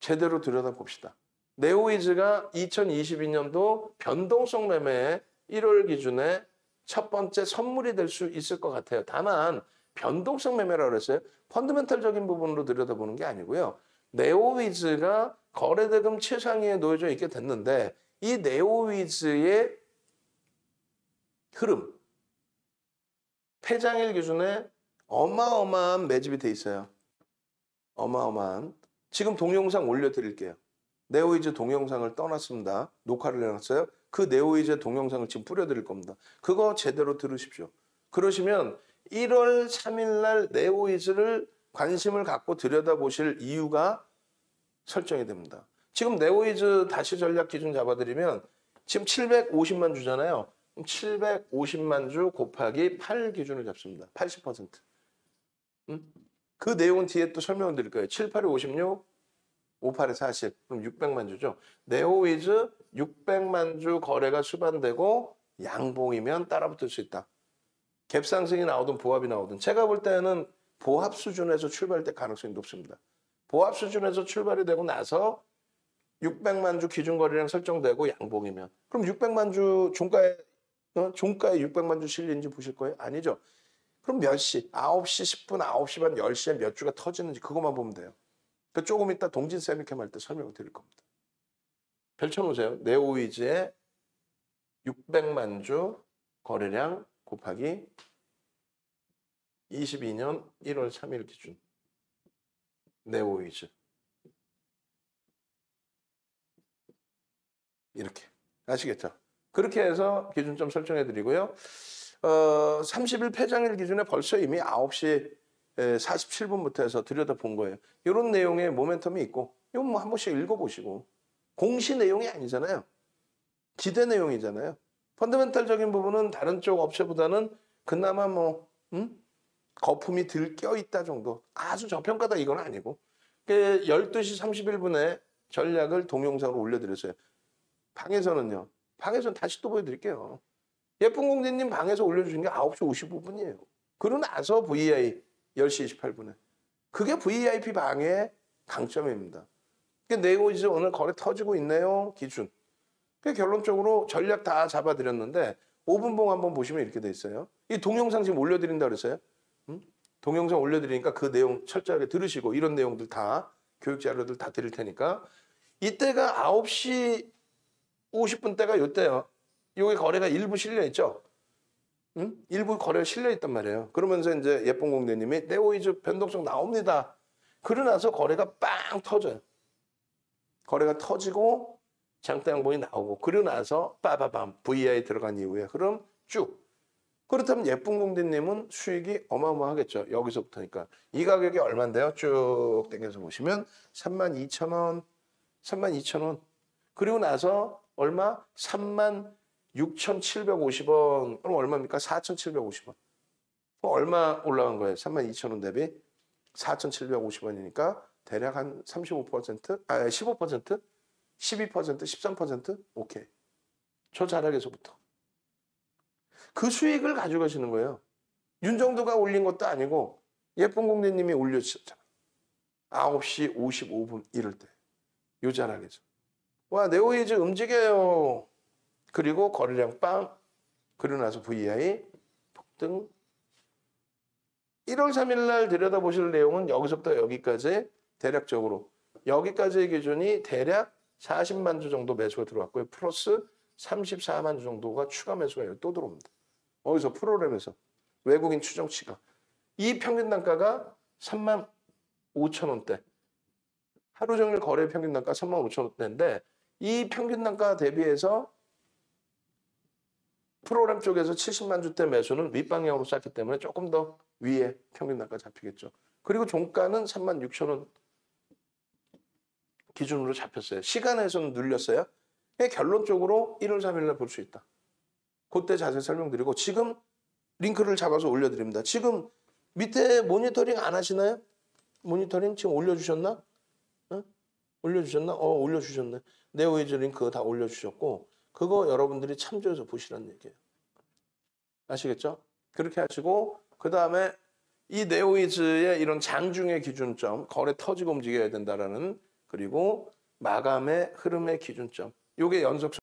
제대로 들여다봅시다. 네오이즈가 2022년도 변동성 매매의 1월 기준에 첫 번째 선물이 될 수 있을 것 같아요. 다만 변동성 매매라고 그랬어요. 펀드멘탈적인 부분으로 들여다보는 게 아니고요. 네오위즈가 거래대금 최상위에 놓여져 있게 됐는데 이 네오위즈의 흐름 폐장일 기준에 어마어마한 매집이 돼 있어요. 어마어마한 지금 동영상 올려드릴게요. 네오위즈 동영상을 떠놨습니다. 녹화를 해놨어요. 그 네오위즈 동영상을 지금 뿌려드릴 겁니다. 그거 제대로 들으십시오. 그러시면 1월 3일 날 네오위즈를 관심을 갖고 들여다보실 이유가 설정이 됩니다. 지금 네오위즈 다시 전략 기준 잡아드리면 지금 750만 주잖아요. 750만 주 곱하기 8 기준을 잡습니다. 80%. 음? 그 내용은 뒤에 또 설명을 드릴 거예요. 7, 8에 56, 5, 8에 40. 그럼 600만 주죠. 네오이즈 600만 주 거래가 수반되고 양봉이면 따라붙을 수 있다. 갭 상승이 나오든 보합이 나오든 제가 볼 때는 보합 수준에서 출발될 가능성이 높습니다. 보합 수준에서 출발이 되고 나서 600만 주 기준 거래량 설정되고 양봉이면 그럼 600만 주 종가에 어? 종가에 600만 주 실리는지 보실 거예요? 아니죠. 그럼 몇 시? 9시 10분, 9시 반, 10시에 몇 주가 터지는지 그것만 보면 돼요. 그 조금 이따 동진 세미캠 할 때 설명을 드릴 겁니다. 펼쳐놓으세요. 네오이즈의 600만 주 거래량 곱하기 22년 1월 3일 기준 네오이즈 이렇게 아시겠죠? 그렇게 해서 기준점 설정해 드리고요. 어, 30일 폐장일 기준에 벌써 이미 9시 47분부터 해서 들여다본 거예요. 이런 내용의 모멘텀이 있고 이건 뭐 한 번씩 읽어보시고 공시 내용이 아니잖아요. 기대 내용이잖아요. 펀더멘탈적인 부분은 다른 쪽 업체보다는 그나마 뭐 음? 거품이 들껴 있다 정도. 아주 저평가다 이건 아니고. 12시 31분에 전략을 동영상으로 올려드렸어요. 방에서는요. 방에서는 다시 또 보여드릴게요. 예쁜 공주님 방에서 올려주신 게 9시 55분이에요. 그러고 나서 VI 10시 28분에. 그게 VIP 방의 강점입니다. 이제 오늘 거래 터지고 있네요. 기준. 그 결론적으로 전략 다 잡아드렸는데 5분봉 한번 보시면 이렇게 돼 있어요. 이 동영상 지금 올려드린다 그랬어요. 음? 동영상 올려드리니까 그 내용 철저하게 들으시고 이런 내용들 다 교육 자료들 다 드릴 테니까 이때가 9시 50분 때가 이때요. 여기 거래가 일부 실려 있죠. 응? 일부 거래가 실려 있단 말이에요. 그러면서 이제 예쁜 공대님이 네오이즈 변동성 나옵니다. 그러고 나서 거래가 빵 터져요. 거래가 터지고 장대 양봉이 나오고 그러고 나서 빠바밤 VI 들어간 이후에 그럼 쭉 그렇다면 예쁜 공대님은 수익이 어마어마하겠죠. 여기서부터니까 이 가격이 얼마인데요? 쭉 당겨서 보시면 32,000원, 32,000원 그리고 나서 얼마? 3만 6,750원. 그럼 얼마입니까? 4,750원. 얼마 올라간 거예요? 32,000원 대비 4,750원이니까 대략 한 35%? 아, 15%? 12%? 13%? 오케이. 저 자락에서부터. 그 수익을 가져가시는 거예요. 윤정도가 올린 것도 아니고 예쁜 공대님이 올려주셨잖아. 9시 55분 이럴 때. 요 자락에서. 와, 네오이즈 움직여요. 그리고 거래량 빵. 그러고 나서 VI 폭등. 1월 3일 날 들여다보실 내용은 여기서부터 여기까지 대략적으로 여기까지의 기준이 대략 40만 주 정도 매수가 들어왔고요. 플러스 34만 주 정도가 추가 매수가 또 들어옵니다. 어디서 프로그램에서 외국인 추정치가 이 평균 단가가 3만 5천 원대 하루 종일 거래 평균 단가 3만 5천 원대인데 이 평균 단가 대비해서 프로그램 쪽에서 70만 주대 매수는 윗방향으로 쌓기 때문에 조금 더 위에 평균 단가 잡히겠죠. 그리고 종가는 3만 6천 원 기준으로 잡혔어요. 시간외에서는 눌렸어요. 결론적으로 1월 3일 날 볼 수 있다. 그때 자세히 설명드리고 지금 링크를 잡아서 올려드립니다. 지금 밑에 모니터링 안 하시나요? 모니터링 지금 올려주셨나? 어? 올려주셨나? 어, 올려주셨네. 네오위즈 링크 다 올려주셨고 그거 여러분들이 참조해서 보시라는 얘기예요. 아시겠죠? 그렇게 하시고 그 다음에 이 네오이즈의 이런 장중의 기준점 거래 터지고 움직여야 된다라는 그리고 마감의 흐름의 기준점. 요게 연속